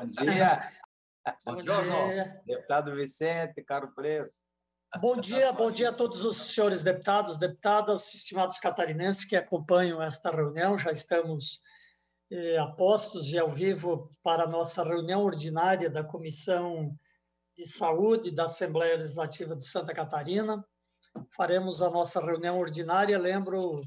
Bom dia. Bom dia. Deputado Vicente, caro preso. Bom dia, bom dia a todos os senhores deputados, deputadas, estimados catarinenses que acompanham esta reunião. Já estamos eh, a postos e ao vivo para a nossa reunião ordinária da Comissão de Saúde da Assembleia Legislativa de Santa Catarina. Faremos a nossa reunião ordinária. Lembro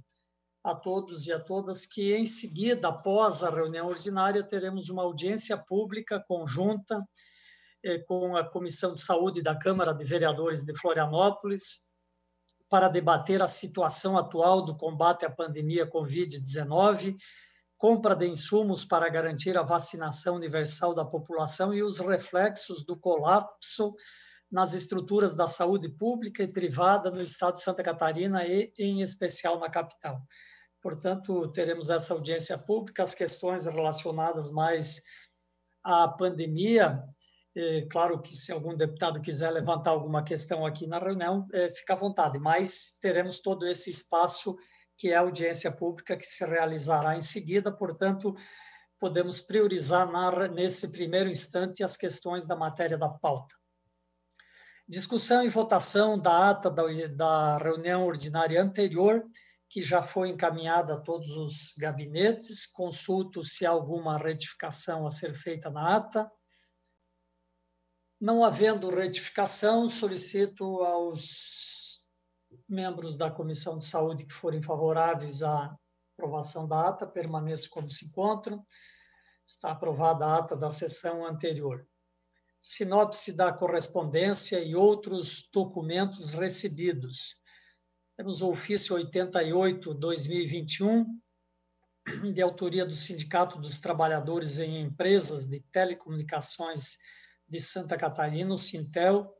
a todos e a todas que, em seguida, após a reunião ordinária, teremos uma audiência pública conjunta eh, com a Comissão de Saúde da Câmara de Vereadores de Florianópolis para debater a situação atual do combate à pandemia Covid-19, compra de insumos para garantir a vacinação universal da população e os reflexos do colapso nas estruturas da saúde pública e privada no estado de Santa Catarina e, em especial, na capital. Portanto, teremos essa audiência pública, as questões relacionadas mais à pandemia. É, claro que se algum deputado quiser levantar alguma questão aqui na reunião, é, fica à vontade, mas teremos todo esse espaço que é a audiência pública que se realizará em seguida, portanto, podemos priorizar na, nesse primeiro instante as questões da matéria da pauta. Discussão e votação da ata da, da reunião ordinária anterior que já foi encaminhada a todos os gabinetes. Consulto se há alguma retificação a ser feita na ata. Não havendo retificação, solicito aos membros da Comissão de Saúde que forem favoráveis à aprovação da ata, permaneçam como se encontram. Está aprovada a ata da sessão anterior. Sinopse da correspondência e outros documentos recebidos. Temos o ofício 88-2021, de autoria do Sindicato dos Trabalhadores em Empresas de Telecomunicações de Santa Catarina, o Sintel,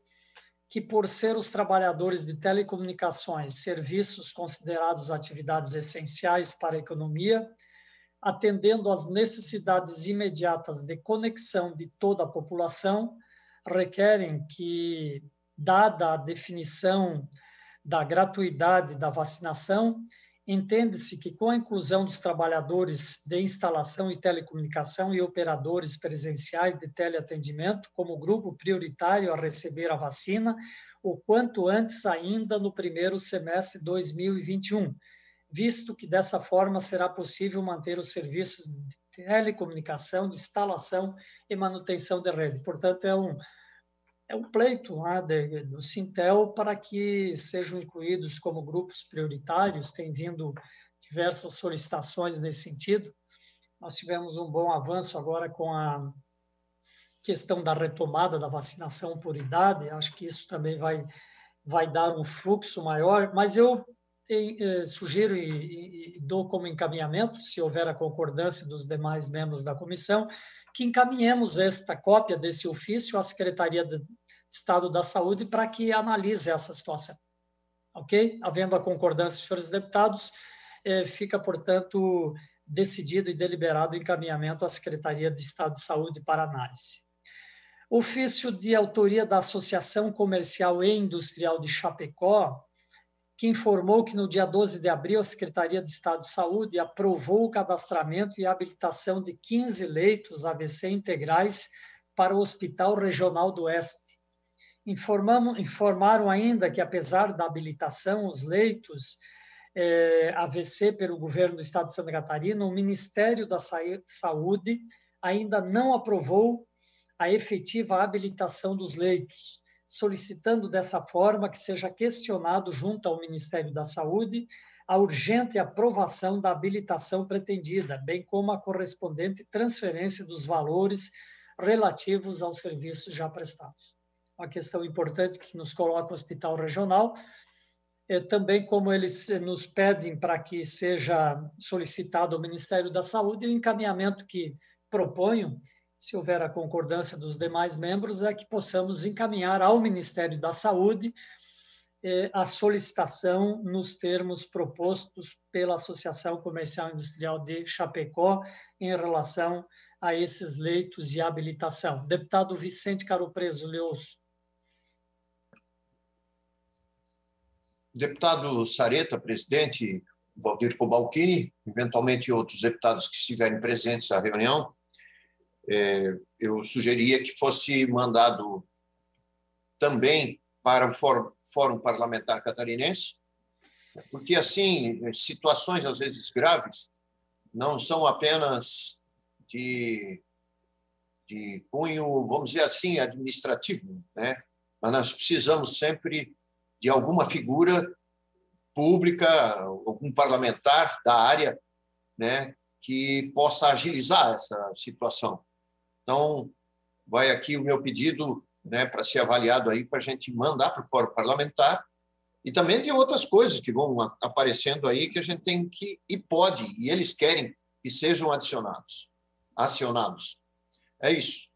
que, por ser os trabalhadores de telecomunicações serviços considerados atividades essenciais para a economia, atendendo às necessidades imediatas de conexão de toda a população, requerem que, dada a definição da gratuidade da vacinação, entende-se que com a inclusão dos trabalhadores de instalação e telecomunicação e operadores presenciais de teleatendimento como grupo prioritário a receber a vacina, o quanto antes ainda no primeiro semestre de 2021, visto que dessa forma será possível manter os serviços de telecomunicação, de instalação e manutenção de rede. Portanto, é um é um pleito lá de, do Sintel para que sejam incluídos como grupos prioritários, tem vindo diversas solicitações nesse sentido. Nós tivemos um bom avanço agora com a questão da retomada da vacinação por idade, acho que isso também vai, vai dar um fluxo maior, mas eu eh, sugiro e, e dou como encaminhamento, se houver a concordância dos demais membros da comissão, que encaminhemos esta cópia desse ofício à Secretaria de Estado da Saúde para que analise essa situação. Ok? Havendo a concordância senhores deputados, eh, fica, portanto, decidido e deliberado o encaminhamento à Secretaria de Estado de Saúde para análise. Ofício de autoria da Associação Comercial e Industrial de Chapecó, que informou que no dia 12 de abril a Secretaria de Estado de Saúde aprovou o cadastramento e habilitação de 15 leitos AVC integrais para o Hospital Regional do Oeste. Informaram, informaram ainda que, apesar da habilitação, os leitos é, AVC pelo governo do Estado de Santa Catarina, o Ministério da Saúde ainda não aprovou a efetiva habilitação dos leitos solicitando dessa forma que seja questionado junto ao Ministério da Saúde a urgente aprovação da habilitação pretendida, bem como a correspondente transferência dos valores relativos aos serviços já prestados. Uma questão importante que nos coloca o Hospital Regional, é também como eles nos pedem para que seja solicitado ao Ministério da Saúde o encaminhamento que proponho se houver a concordância dos demais membros, é que possamos encaminhar ao Ministério da Saúde eh, a solicitação nos termos propostos pela Associação Comercial e Industrial de Chapecó em relação a esses leitos de habilitação. Deputado Vicente Caro Preso Leoso. Deputado Sareta, presidente Valdir Cobalcini, eventualmente outros deputados que estiverem presentes à reunião, eu sugeria que fosse mandado também para o Fórum, Fórum Parlamentar Catarinense, porque, assim, situações às vezes graves não são apenas de, de cunho, vamos dizer assim, administrativo, né? mas nós precisamos sempre de alguma figura pública, algum parlamentar da área, né, que possa agilizar essa situação. Então, vai aqui o meu pedido né, para ser avaliado aí, para a gente mandar para o Fórum Parlamentar e também de outras coisas que vão aparecendo aí que a gente tem que e pode, e eles querem que sejam adicionados, acionados. É isso.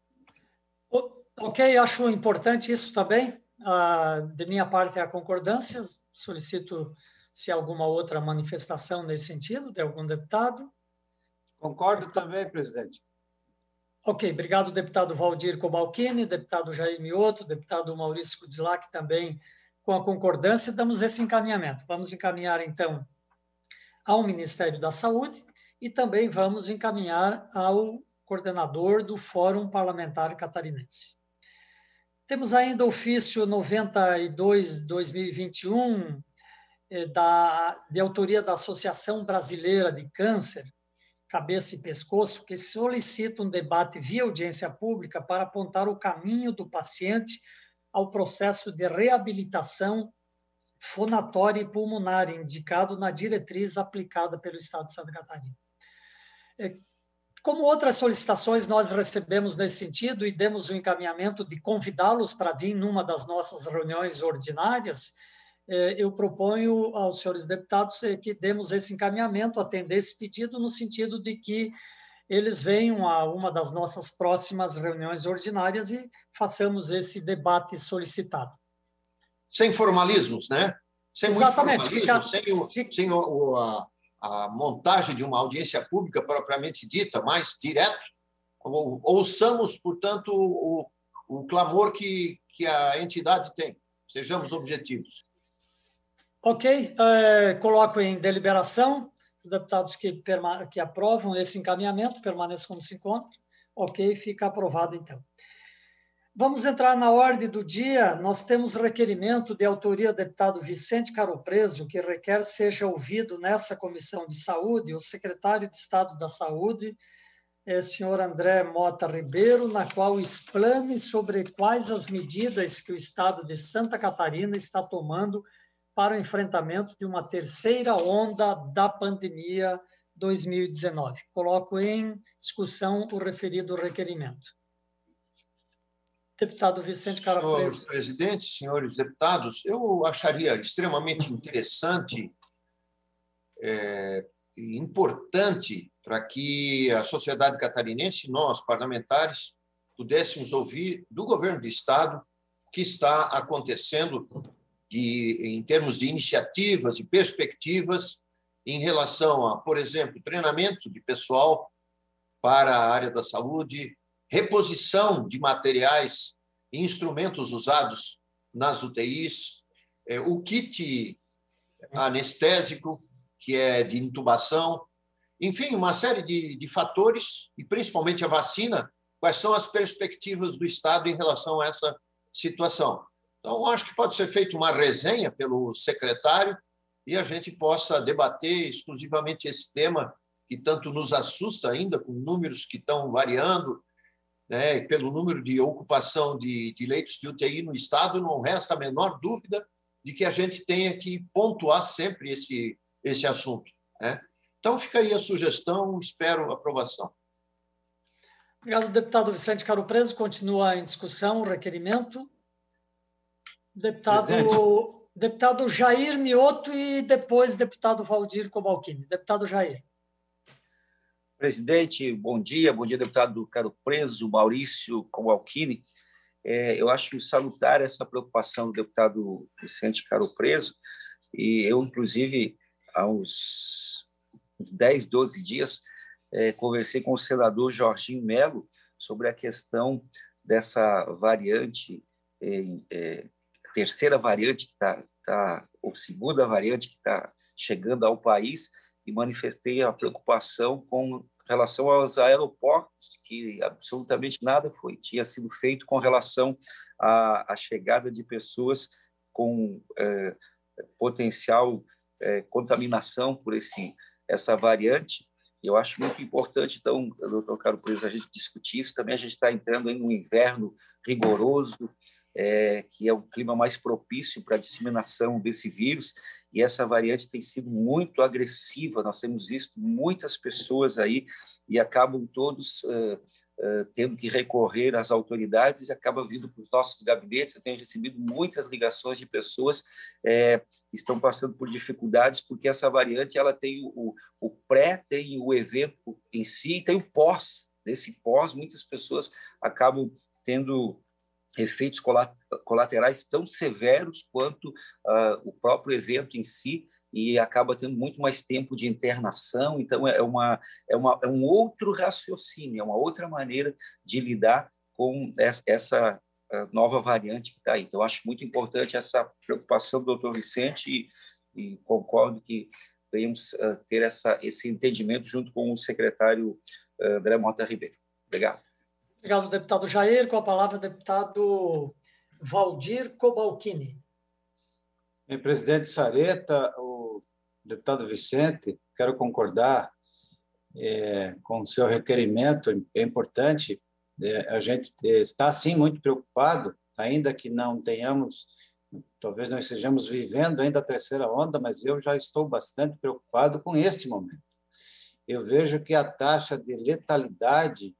Ok, acho importante isso também. Ah, de minha parte, é a concordância. Solicito se alguma outra manifestação nesse sentido de algum deputado. Concordo também, presidente. Ok, obrigado, deputado Valdir Cobalcini, deputado Jair Mioto, deputado Maurício Kudzilak, também com a concordância, damos esse encaminhamento. Vamos encaminhar, então, ao Ministério da Saúde e também vamos encaminhar ao coordenador do Fórum Parlamentar Catarinense. Temos ainda o ofício 92-2021, eh, de autoria da Associação Brasileira de Câncer, Cabeça e Pescoço, que solicita um debate via audiência pública para apontar o caminho do paciente ao processo de reabilitação fonatória e pulmonar, indicado na diretriz aplicada pelo Estado de Santa Catarina. É, como outras solicitações nós recebemos nesse sentido e demos o encaminhamento de convidá-los para vir numa das nossas reuniões ordinárias, eu proponho aos senhores deputados é, que demos esse encaminhamento, atender esse pedido, no sentido de que eles venham a uma das nossas próximas reuniões ordinárias e façamos esse debate solicitado. Sem formalismos, né? Sem Exatamente. Fica, sem, o, fica... sem o, a, a, montagem de uma audiência pública propriamente dita, mais direto. Ouçamos, portanto, o, o clamor que, que a entidade tem. Sejamos objetivos. Ok, é, coloco em deliberação os deputados que, que aprovam esse encaminhamento permaneçam como se encontram. Ok, fica aprovado então. Vamos entrar na ordem do dia. Nós temos requerimento de autoria do deputado Vicente Caropreso, que requer seja ouvido nessa comissão de saúde o secretário de Estado da Saúde, é, senhor André Mota Ribeiro, na qual explane sobre quais as medidas que o Estado de Santa Catarina está tomando para o enfrentamento de uma terceira onda da pandemia 2019. Coloco em discussão o referido requerimento. Deputado Vicente Carapres. Senhor presidente, senhores deputados, eu acharia extremamente interessante é, e importante para que a sociedade catarinense, nós, parlamentares, pudéssemos ouvir do governo do Estado o que está acontecendo de, em termos de iniciativas e perspectivas em relação a, por exemplo, treinamento de pessoal para a área da saúde, reposição de materiais e instrumentos usados nas UTIs, é, o kit anestésico, que é de intubação, enfim, uma série de, de fatores, e principalmente a vacina, quais são as perspectivas do Estado em relação a essa situação. Então, acho que pode ser feita uma resenha pelo secretário e a gente possa debater exclusivamente esse tema que tanto nos assusta ainda, com números que estão variando, né, pelo número de ocupação de, de leitos de UTI no Estado, não resta a menor dúvida de que a gente tenha que pontuar sempre esse, esse assunto. Né? Então, fica aí a sugestão, espero aprovação. Obrigado, deputado Vicente Caro Preso. Continua em discussão o requerimento. Deputado, deputado Jair Mioto e depois deputado Valdir Cobalcini. Deputado Jair. Presidente, bom dia. Bom dia, deputado Caro Preso, Maurício Cobalcini. É, eu acho salutar essa preocupação do deputado Vicente Caro Preso, e eu, inclusive, há uns, uns 10, 12 dias, é, conversei com o senador Jorginho Melo sobre a questão dessa variante é terceira variante que está, tá, ou segunda variante que está chegando ao país, e manifestei a preocupação com relação aos aeroportos, que absolutamente nada foi tinha sido feito com relação à, à chegada de pessoas com é, potencial é, contaminação por esse essa variante. Eu acho muito importante, então, doutor Caro Preso, a gente discutir isso. Também a gente está entrando em um inverno rigoroso, é, que é o clima mais propício para a disseminação desse vírus, e essa variante tem sido muito agressiva. Nós temos visto muitas pessoas aí e acabam todos uh, uh, tendo que recorrer às autoridades e acaba vindo para os nossos gabinetes. Eu tenho recebido muitas ligações de pessoas é, que estão passando por dificuldades porque essa variante ela tem o, o pré, tem o evento em si, e tem o pós. Nesse pós, muitas pessoas acabam tendo efeitos colaterais tão severos quanto uh, o próprio evento em si e acaba tendo muito mais tempo de internação. Então, é, uma, é, uma, é um outro raciocínio, é uma outra maneira de lidar com essa nova variante que está aí. Então, acho muito importante essa preocupação do doutor Vicente e, e concordo que venhamos uh, ter essa, esse entendimento junto com o secretário André Mota Ribeiro. Obrigado. Obrigado, deputado Jair. Com a palavra, deputado Valdir Cobalcini. Presidente Sareta, o deputado Vicente, quero concordar é, com o seu requerimento, é importante. É, a gente está, sim, muito preocupado, ainda que não tenhamos, talvez não estejamos vivendo ainda a terceira onda, mas eu já estou bastante preocupado com este momento. Eu vejo que a taxa de letalidade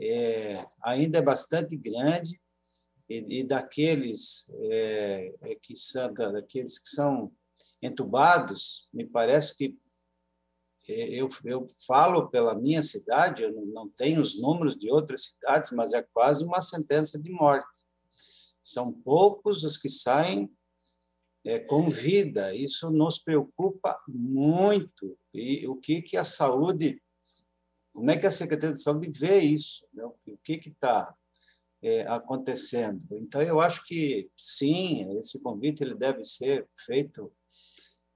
é, ainda é bastante grande e, e daqueles é, é, que são daqueles que são entubados, me parece que é, eu, eu falo pela minha cidade, eu não tenho os números de outras cidades, mas é quase uma sentença de morte. São poucos os que saem é, com vida. Isso nos preocupa muito. E o que, que a saúde como é que a Secretaria de Saúde vê isso? Né? O que está é, acontecendo? Então, eu acho que, sim, esse convite ele deve ser feito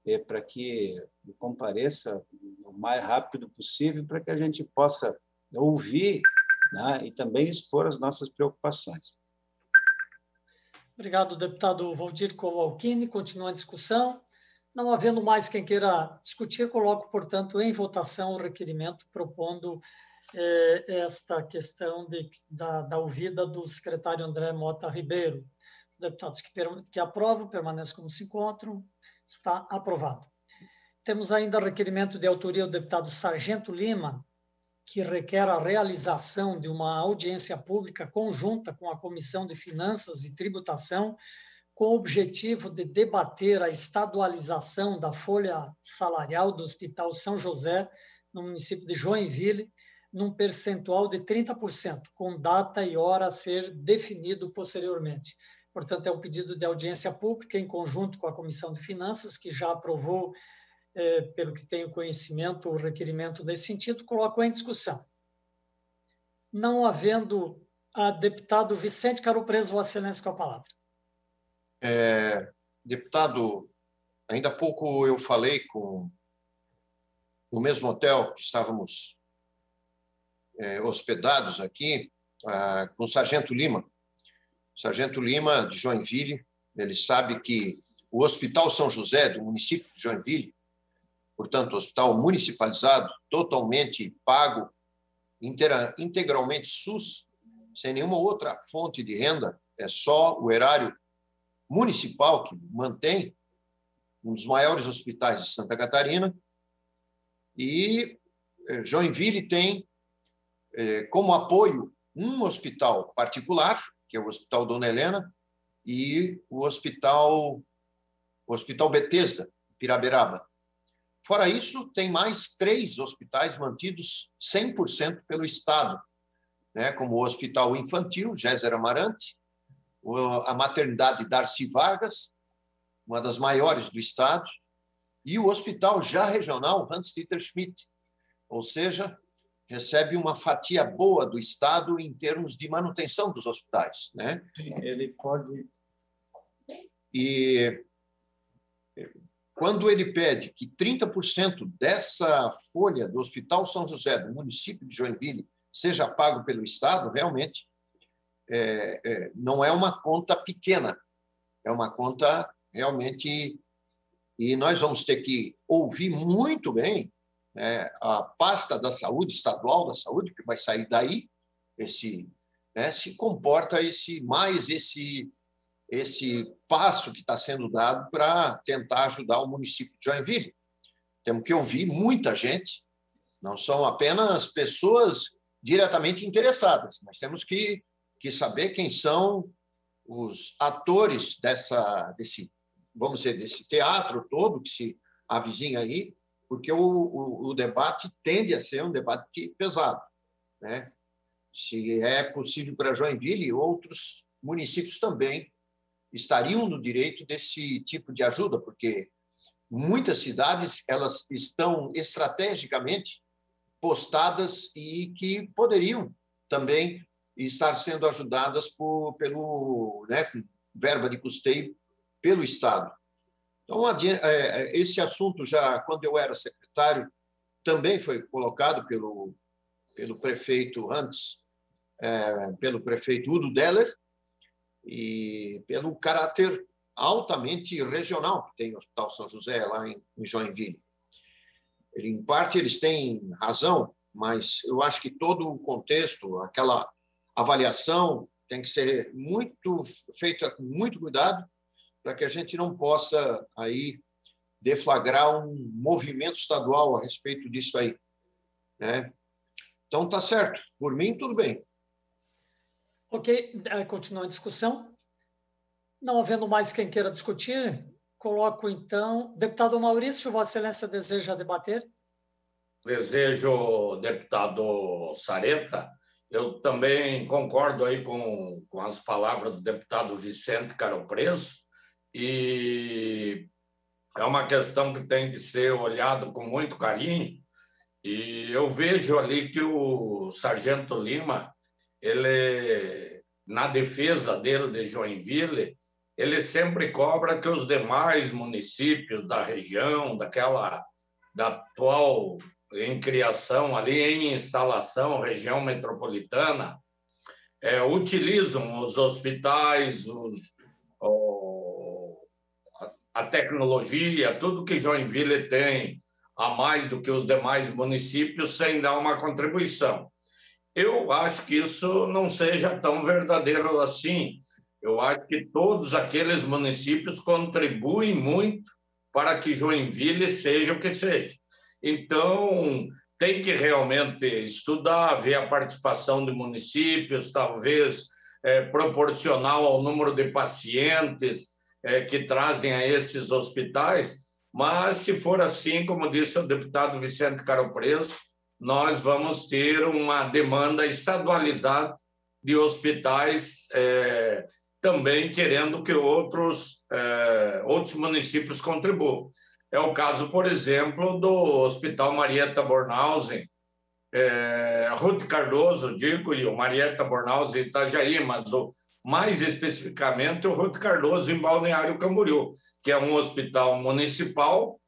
é, para que compareça o mais rápido possível, para que a gente possa ouvir né? e também expor as nossas preocupações. Obrigado, deputado Valdir Kowalkini. Continua a discussão. Não havendo mais quem queira discutir, coloco, portanto, em votação o requerimento propondo eh, esta questão de, da, da ouvida do secretário André Mota Ribeiro. Os deputados que, que aprovam permanecem como se encontram. Está aprovado. Temos ainda requerimento de autoria do deputado Sargento Lima, que requer a realização de uma audiência pública conjunta com a Comissão de Finanças e Tributação com o objetivo de debater a estadualização da folha salarial do Hospital São José, no município de Joinville, num percentual de 30%, com data e hora a ser definido posteriormente. Portanto, é um pedido de audiência pública em conjunto com a Comissão de Finanças, que já aprovou, é, pelo que tenho conhecimento, o requerimento nesse sentido, coloco em discussão. Não havendo a deputado Vicente Caro Preso, Excelência, com a palavra. É, deputado, ainda há pouco eu falei com no mesmo hotel que estávamos é, hospedados aqui, a, com o Sargento Lima. Sargento Lima, de Joinville, ele sabe que o Hospital São José, do município de Joinville, portanto, hospital municipalizado, totalmente pago, inteira, integralmente SUS, sem nenhuma outra fonte de renda, é só o erário municipal que mantém um dos maiores hospitais de Santa Catarina e eh, Joinville tem eh, como apoio um hospital particular, que é o Hospital Dona Helena, e o Hospital o Hospital Betesda, Piraberaba. Fora isso, tem mais três hospitais mantidos 100% pelo Estado, né, como o Hospital Infantil, Géser Amarante, a maternidade Darcy Vargas, uma das maiores do estado, e o hospital já regional Hans-Dieter Schmidt, ou seja, recebe uma fatia boa do estado em termos de manutenção dos hospitais, né? Ele pode e quando ele pede que 30% dessa folha do Hospital São José, do município de Joinville, seja pago pelo Estado, realmente é, é, não é uma conta pequena, é uma conta realmente. E nós vamos ter que ouvir muito bem né, a pasta da saúde, estadual da saúde, que vai sair daí, esse, né, se comporta esse mais esse esse passo que está sendo dado para tentar ajudar o município de Joinville. Temos que ouvir muita gente, não são apenas pessoas diretamente interessadas, nós temos que, que saber quem são os atores dessa, desse, vamos dizer, desse teatro todo que se avizinha aí, porque o, o, o debate tende a ser um debate pesado. Né? Se é possível para Joinville, outros municípios também estariam no direito desse tipo de ajuda, porque muitas cidades elas estão estrategicamente postadas e que poderiam também estar sendo ajudadas por, pelo né, verba de custeio pelo Estado. Então, é, é, esse assunto já, quando eu era secretário, também foi colocado pelo, pelo prefeito antes, é, pelo prefeito Udo Deller, e pelo caráter altamente regional que tem o Hospital São José lá em, Joinville. Ele, em parte, eles têm razão, mas eu acho que todo o contexto, aquela avaliação tem que ser muito feita com muito cuidado para que a gente não possa aí deflagrar um movimento estadual a respeito disso aí, né? Então tá certo, por mim tudo bem. Ok, eh, continua a discussão. Não havendo mais quem queira discutir, coloco então. Deputado Maurício, Vossa Excelência deseja debater? Desejo, deputado Sareta. Eu também concordo aí com, com as palavras do deputado Vicente Caro Preso, e é uma questão que tem que ser olhado com muito carinho. E eu vejo ali que o Sargento Lima ele na defesa dele de Joinville, ele sempre cobra que os demais municípios da região, daquela da atual em criação ali em instalação, região metropolitana, é, utilizam os hospitais, os, o, a tecnologia, tudo que Joinville tem a mais do que os demais municípios, sem dar uma contribuição. Eu acho que isso não seja tão verdadeiro assim. Eu acho que todos aqueles municípios contribuem muito para que Joinville seja o que seja. Então, tem que realmente estudar, ver a participação de municípios, talvez é, proporcional ao número de pacientes é, que trazem a esses hospitais. Mas, se for assim, como disse o deputado Vicente Caro Preço, nós vamos ter uma demanda estadualizada de hospitais é, também querendo que outros, é, outros municípios contribuam. É o caso, por exemplo, do Hospital Marieta Bornhausen, é, Ruth Cardoso, digo, e o Marieta Bornhausen Itajaí, mas o, mais especificamente o Ruth Cardoso em Balneário Camboriú, que é um hospital municipal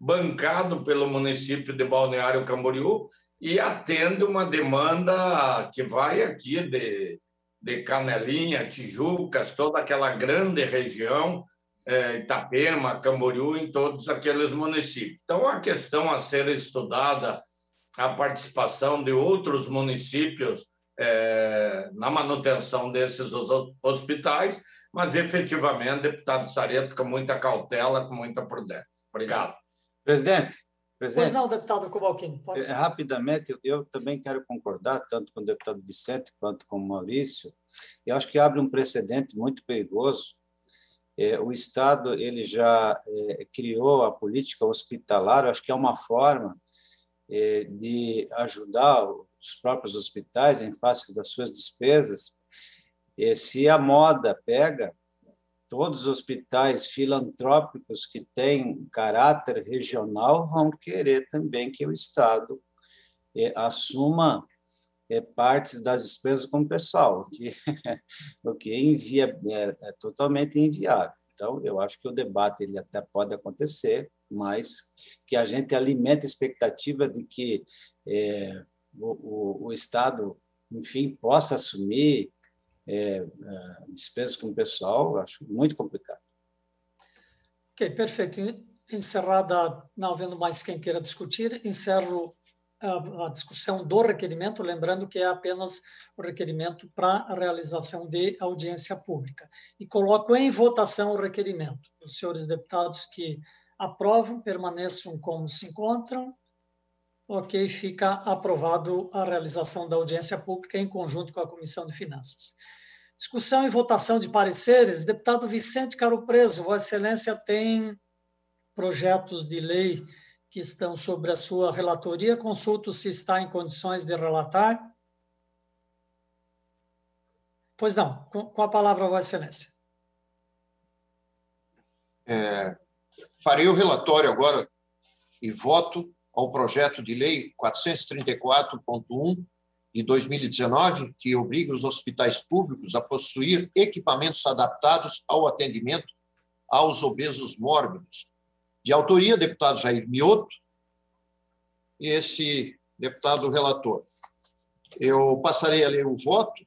bancado pelo município de Balneário Camboriú e atende uma demanda que vai aqui de, de Canelinha, Tijucas, toda aquela grande região, é, Itapema, Camboriú, em todos aqueles municípios. Então, a questão a ser estudada, a participação de outros municípios é, na manutenção desses hospitais, mas efetivamente, deputado Sareto, com muita cautela, com muita prudência. Obrigado. Presidente, Presidente, pois não, deputado Cobalcini, pode é, Rapidamente, eu, eu, também quero concordar, tanto com o deputado Vicente quanto com o Maurício. Eu acho que abre um precedente muito perigoso. É, o Estado ele já é, criou a política hospitalar, acho que é uma forma é, de ajudar os próprios hospitais em face das suas despesas. É, se a moda pega, todos os hospitais filantrópicos que têm caráter regional vão querer também que o Estado é, assuma é, partes das despesas com o pessoal, o que, o que envia, é, é, totalmente inviável. Então, eu acho que o debate ele até pode acontecer, mas que a gente alimenta a expectativa de que é, o, o, o, Estado, enfim, possa assumir é, é, despesas com o pessoal, acho muito complicado. Ok, perfeito. Encerrada, não havendo mais quem queira discutir, encerro a, discussão do requerimento, lembrando que é apenas o requerimento para a realização de audiência pública. E coloco em votação o requerimento. Os senhores deputados que aprovam, permaneçam como se encontram. Ok, fica aprovado a realização da audiência pública em conjunto com a Comissão de Finanças. Discussão e votação de pareceres. Deputado Vicente Caro Preso, Vossa Excelência tem projetos de lei que estão sobre a sua relatoria. Consulto se está em condições de relatar. Pois não, com a palavra, Vossa Excelência. É, farei o relatório agora e voto ao projeto de lei 434.1 de 2019, que obriga os hospitais públicos a possuir equipamentos adaptados ao atendimento aos obesos mórbidos, de autoria deputado Jair Mioto e esse deputado relator. Eu passarei a ler o voto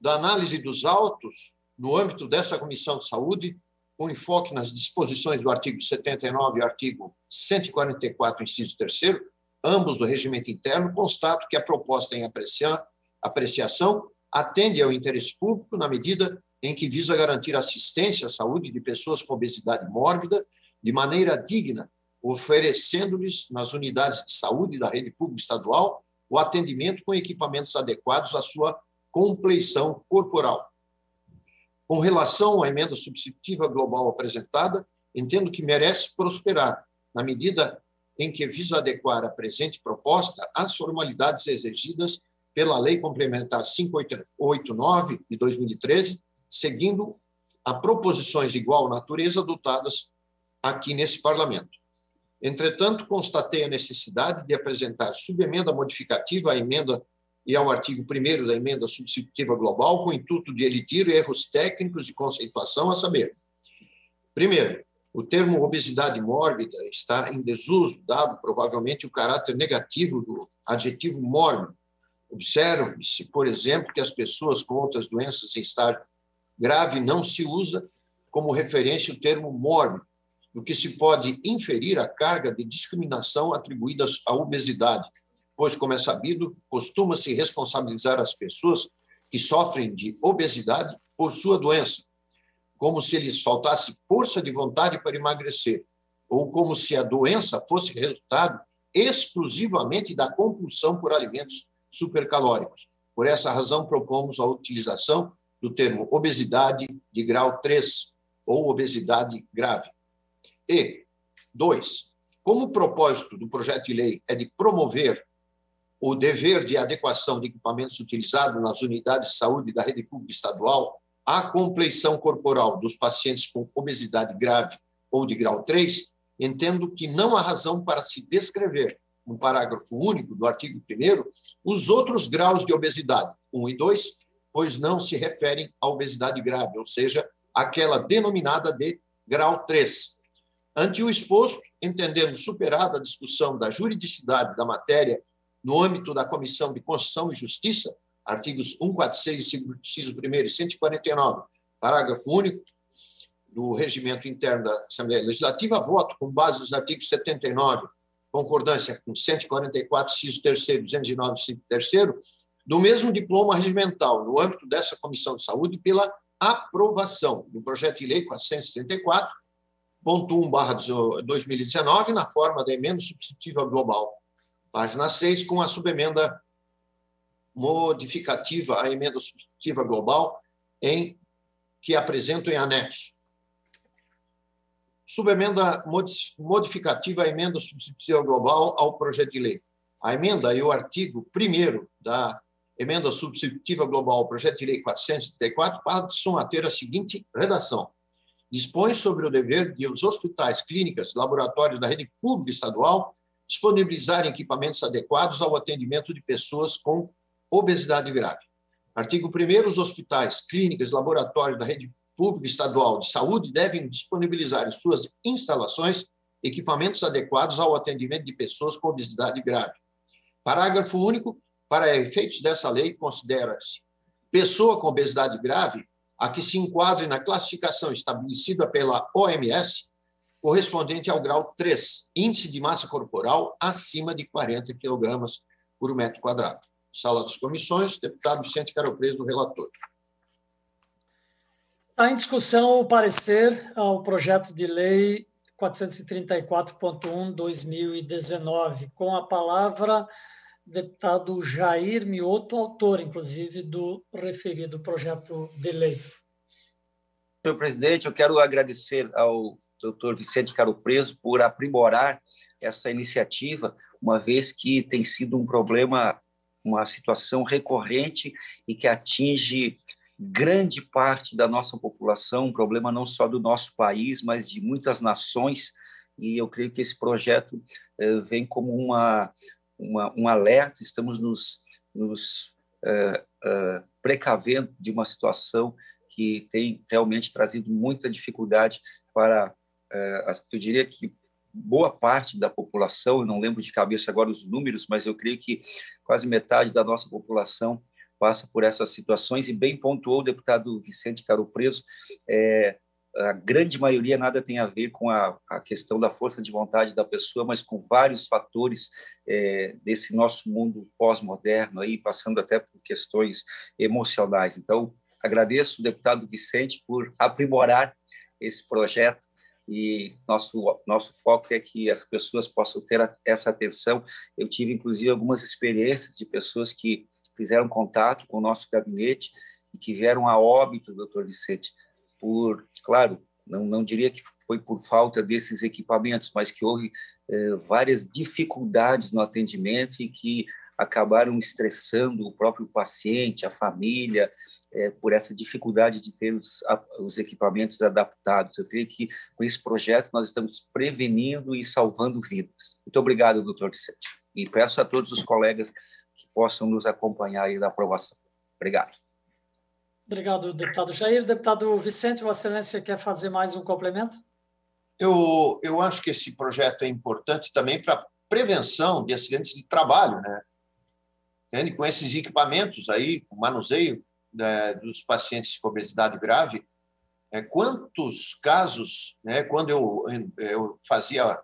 da análise dos autos no âmbito dessa Comissão de Saúde com enfoque nas disposições do artigo 79 e artigo 144, inciso 3 ambos do regimento interno, constato que a proposta em apreciação atende ao interesse público na medida em que visa garantir assistência à saúde de pessoas com obesidade mórbida de maneira digna, oferecendo-lhes nas unidades de saúde da rede pública estadual o atendimento com equipamentos adequados à sua compleição corporal, com relação à emenda substitutiva global apresentada, entendo que merece prosperar, na medida em que visa adequar a presente proposta às formalidades exigidas pela Lei Complementar 589 de 2013, seguindo a proposições de igual natureza adotadas aqui nesse parlamento. Entretanto, constatei a necessidade de apresentar subemenda modificativa à emenda e ao artigo 1 da emenda substitutiva global, com o intuito de elitir erros técnicos de conceituação, a saber: primeiro, o termo obesidade mórbida está em desuso, dado provavelmente o caráter negativo do adjetivo mórbido. Observe-se, por exemplo, que as pessoas com outras doenças em estágio grave não se usa como referência o termo mórbido, do que se pode inferir a carga de discriminação atribuída à obesidade, pois, como é sabido, costuma-se responsabilizar as pessoas que sofrem de obesidade por sua doença, como se lhes faltasse força de vontade para emagrecer, ou como se a doença fosse resultado exclusivamente da compulsão por alimentos supercalóricos. Por essa razão, propomos a utilização do termo obesidade de grau 3 ou obesidade grave. E, dois, como o propósito do projeto de lei é de promover o dever de adequação de equipamentos utilizados nas unidades de saúde da rede pública estadual à compleição corporal dos pacientes com obesidade grave ou de grau 3, entendo que não há razão para se descrever, no parágrafo único do artigo 1 os outros graus de obesidade, 1 e 2, pois não se referem à obesidade grave, ou seja, aquela denominada de grau 3. Ante o exposto, entendendo superada a discussão da juridicidade da matéria no âmbito da Comissão de Constituição e Justiça, artigos 146, inciso 1 e 149, parágrafo único do regimento interno da Assembleia Legislativa, voto com base nos artigos 79, concordância com 144, inciso 3 209, inciso 3 do mesmo diploma regimental no âmbito dessa Comissão de Saúde pela aprovação do projeto de lei 434, ponto 1 barra 2019, na forma da emenda substitutiva global página 6, com a subemenda modificativa à emenda substitutiva global, em que apresento em anexo. Subemenda modificativa à emenda substitutiva global ao projeto de lei. A emenda e o artigo 1 da emenda substitutiva global ao projeto de lei 434 passam a ter a seguinte redação. Dispõe sobre o dever de os hospitais, clínicas, laboratórios da rede pública estadual disponibilizar equipamentos adequados ao atendimento de pessoas com obesidade grave. Artigo 1 os hospitais, clínicas, laboratórios da rede pública estadual de saúde devem disponibilizar em suas instalações equipamentos adequados ao atendimento de pessoas com obesidade grave. Parágrafo único. Para efeitos dessa lei, considera-se pessoa com obesidade grave a que se enquadre na classificação estabelecida pela OMS, correspondente ao grau 3, índice de massa corporal acima de 40 kg por metro quadrado. Sala das Comissões, deputado Vicente Caropreso, relator. Está em discussão o parecer ao projeto de lei 434.1/2019, com a palavra deputado Jair Mioto, autor, inclusive, do referido projeto de lei. Senhor presidente, eu quero agradecer ao doutor Vicente Caro Preso por aprimorar essa iniciativa, uma vez que tem sido um problema, uma situação recorrente e que atinge grande parte da nossa população, um problema não só do nosso país, mas de muitas nações. E eu creio que esse projeto eh, vem como uma, uma, um alerta, estamos nos, nos eh, eh, precavendo de uma situação que tem realmente trazido muita dificuldade para, eu diria que boa parte da população, eu não lembro de cabeça agora os números, mas eu creio que quase metade da nossa população passa por essas situações, e bem pontuou o deputado Vicente Caro Preso, é, a grande maioria nada tem a ver com a, a, questão da força de vontade da pessoa, mas com vários fatores é, desse nosso mundo pós-moderno, aí passando até por questões emocionais. Então, agradeço o deputado Vicente por aprimorar esse projeto e nosso nosso foco é que as pessoas possam ter essa atenção. Eu tive inclusive algumas experiências de pessoas que fizeram contato com o nosso gabinete e que vieram a óbito, doutor Vicente, por, claro, não, não diria que foi por falta desses equipamentos, mas que houve eh, várias dificuldades no atendimento e que acabaram estressando o próprio paciente, a família, eh, por essa dificuldade de ter os, os equipamentos adaptados. Eu creio que com esse projeto nós estamos prevenindo e salvando vidas. Muito obrigado, doutor Vicente. E peço a todos os colegas que possam nos acompanhar aí na aprovação. Obrigado. Obrigado, deputado Jair. Deputado Vicente, Vossa Excelência quer fazer mais um complemento? Eu, eu acho que esse projeto é importante também para prevenção de acidentes de trabalho, né? E com esses equipamentos aí, o manuseio né, dos pacientes com obesidade grave, é, quantos casos, né, quando eu, eu fazia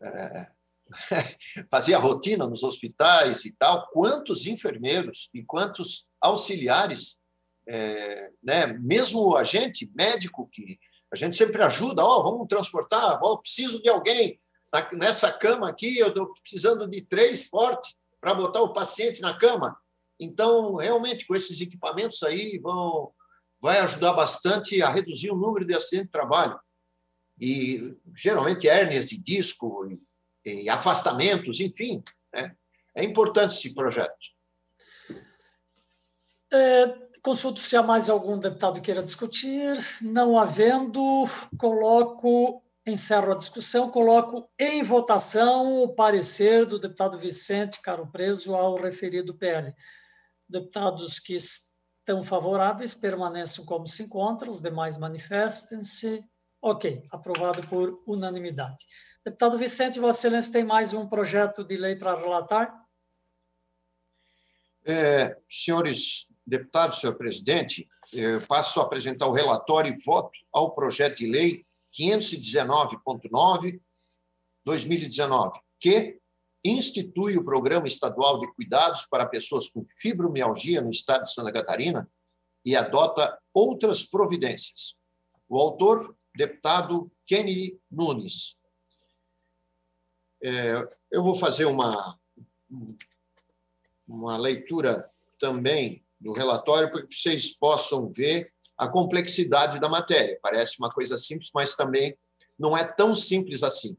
é, fazia rotina nos hospitais e tal, quantos enfermeiros e quantos auxiliares, é, né, mesmo a gente, médico, que a gente sempre ajuda, ó, oh, vamos transportar, ó, oh, preciso de alguém nessa cama aqui, eu estou precisando de três fortes para botar o paciente na cama. Então, realmente, com esses equipamentos aí, vão, vai ajudar bastante a reduzir o número de acidentes de trabalho. E, geralmente, hérnias de disco, e afastamentos, enfim. Né? É importante esse projeto. É, consulto se há mais algum deputado queira discutir. Não havendo, coloco, encerro a discussão, coloco em votação o parecer do deputado Vicente Caro Preso ao referido PL. Deputados que estão favoráveis permaneçam como se encontram, os demais manifestem-se. Ok, aprovado por unanimidade. Deputado Vicente, Vossa Excelência tem mais um projeto de lei para relatar? É, senhores deputados, senhor presidente, eu passo a apresentar o relatório e voto ao projeto de lei 519.9/2019, que institui o Programa Estadual de Cuidados para Pessoas com Fibromialgia no Estado de Santa Catarina e adota outras providências. O autor, deputado Kenny Nunes. É, eu vou fazer uma, uma leitura também do relatório para que vocês possam ver a complexidade da matéria. Parece uma coisa simples, mas também não é tão simples assim.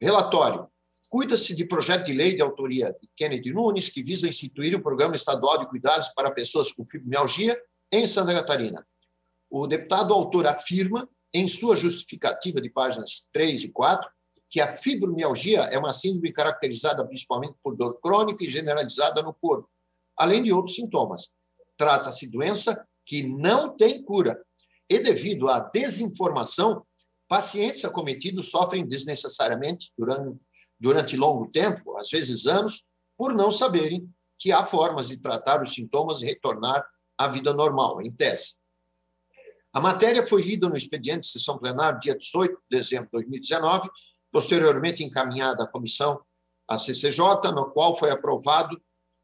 Relatório. Cuida-se de projeto de lei de autoria de Kennedy Nunes, que visa instituir o Programa Estadual de Cuidados para Pessoas com Fibromialgia em Santa Catarina. O deputado autor afirma, em sua justificativa de páginas 3 e 4, que a fibromialgia é uma síndrome caracterizada principalmente por dor crônica e generalizada no corpo, além de outros sintomas. Trata-se doença que não tem cura e, devido à desinformação, pacientes acometidos sofrem desnecessariamente durante, durante longo tempo, às vezes anos, por não saberem que há formas de tratar os sintomas e retornar à vida normal, em tese. A matéria foi lida no expediente de sessão plenária dia 18 de dezembro de 2019, posteriormente encaminhada à comissão, a CCJ, no qual foi aprovado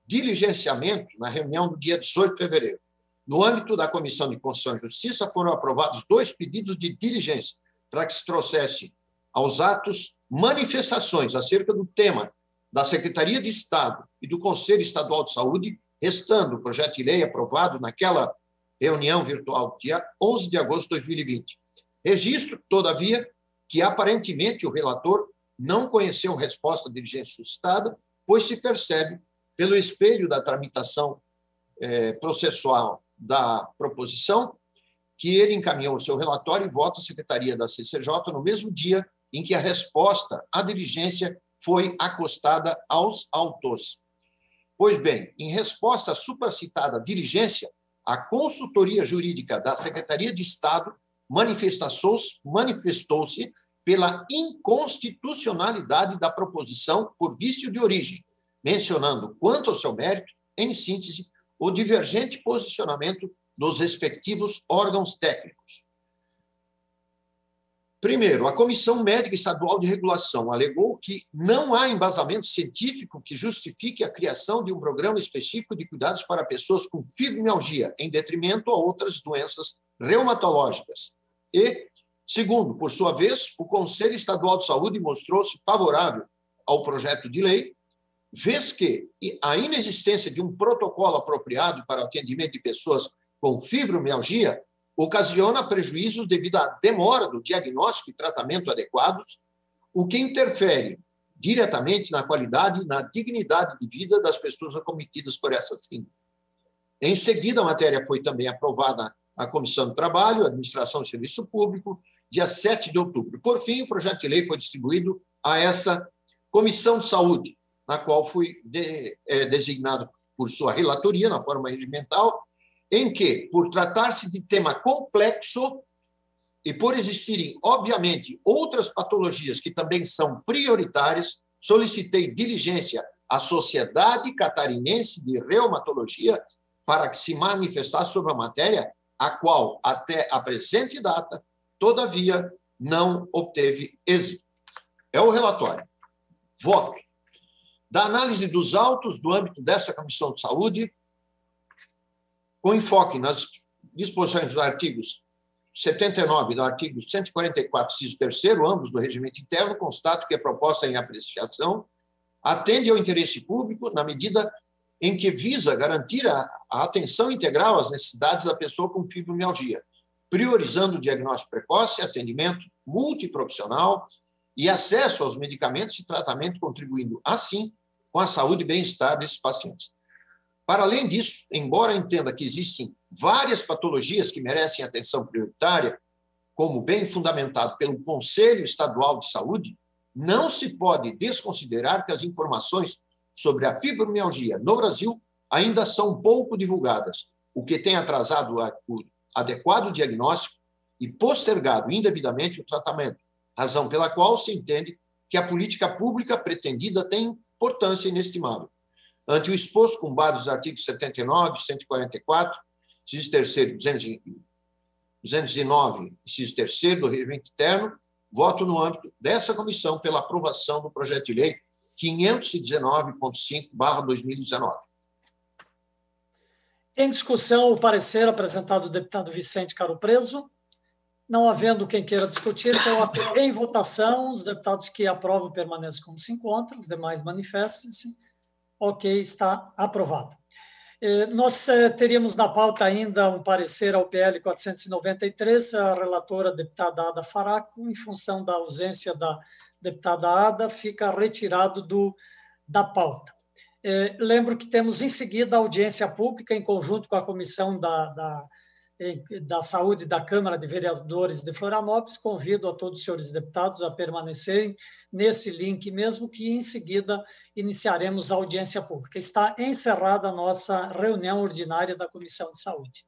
diligenciamento na reunião do dia 18 de fevereiro. No âmbito da Comissão de Constituição e Justiça, foram aprovados dois pedidos de diligência para que se trouxesse aos atos manifestações acerca do tema da Secretaria de Estado e do Conselho Estadual de Saúde, restando o projeto de lei aprovado naquela reunião virtual, dia 11 de agosto de 2020. Registro, todavia, que aparentemente o relator não conheceu resposta diligência suscitada, pois se percebe, pelo espelho da tramitação eh, processual da proposição, que ele encaminhou o seu relatório e vota à Secretaria da CCJ no mesmo dia em que a resposta à diligência foi acostada aos autores. Pois bem, em resposta à supracitada diligência, a consultoria jurídica da Secretaria de Estado manifestou-se manifestou pela inconstitucionalidade da proposição por vício de origem, mencionando, quanto ao seu mérito, em síntese, o divergente posicionamento dos respectivos órgãos técnicos. Primeiro, a Comissão Médica Estadual de Regulação alegou que não há embasamento científico que justifique a criação de um programa específico de cuidados para pessoas com fibromialgia, em detrimento a outras doenças reumatológicas. E, segundo, por sua vez, o Conselho Estadual de Saúde mostrou-se favorável ao projeto de lei, vez que a inexistência de um protocolo apropriado para o atendimento de pessoas com fibromialgia ocasiona prejuízos devido à demora do diagnóstico e tratamento adequados, o que interfere diretamente na qualidade e na dignidade de vida das pessoas acometidas por essa síndrome. Em seguida, a matéria foi também aprovada na Comissão de Trabalho, Administração e Serviço Público, dia 7 de outubro. Por fim, o projeto de lei foi distribuído a essa Comissão de Saúde, na qual fui de, é, designado por sua relatoria, na forma regimental, em que, por tratar-se de tema complexo e por existirem, obviamente, outras patologias que também são prioritárias, solicitei diligência à Sociedade Catarinense de Reumatologia para que se manifestasse sobre a matéria, a qual, até a presente data, todavia, não obteve êxito. É o relatório. Voto. Da análise dos autos do âmbito dessa Comissão de Saúde, com enfoque nas disposições dos artigos 79 e do artigo 144, inciso 3 ambos do regimento interno, constato que a proposta em apreciação atende ao interesse público na medida em que visa garantir a, a atenção integral às necessidades da pessoa com fibromialgia, priorizando o diagnóstico precoce, atendimento multiprofissional e acesso aos medicamentos e tratamento, contribuindo, assim, com a saúde e bem-estar desses pacientes. Para além disso, embora entenda que existem várias patologias que merecem atenção prioritária, como bem fundamentado pelo Conselho Estadual de Saúde, não se pode desconsiderar que as informações sobre a fibromialgia no Brasil ainda são pouco divulgadas, o que tem atrasado o adequado diagnóstico e postergado indevidamente o tratamento, razão pela qual se entende que a política pública pretendida tem importância inestimável. Ante o exposto com base nos artigos 79, 144, inciso 3 209, inciso 3 do regimento interno, voto no âmbito dessa comissão pela aprovação do projeto de lei 519.5/2019. Em discussão, o parecer apresentado do deputado Vicente Caro Preso. Não havendo quem queira discutir, então, em votação, os deputados que aprovam permanecem como se encontram, os demais manifestem-se. Ok, está aprovado. Eh, nós eh, teríamos na pauta ainda um parecer ao PL 493, a relatora deputada Ada Faraco, em função da ausência da deputada Ada, fica retirado do, da pauta. Eh, lembro que temos em seguida a audiência pública em conjunto com a comissão da, da da Saúde da Câmara de Vereadores de Florianópolis. Convido a todos os senhores deputados a permanecerem nesse link mesmo, que em seguida iniciaremos a audiência pública. Está encerrada a nossa reunião ordinária da Comissão de Saúde.